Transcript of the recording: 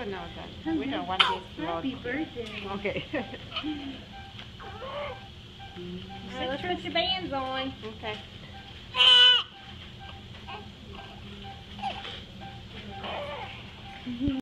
Oh, no, that, we don't want this vlog. Happy birthday. Okay. All right, let's put your bands on. Okay. Mm-hmm.